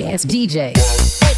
sorry DJ.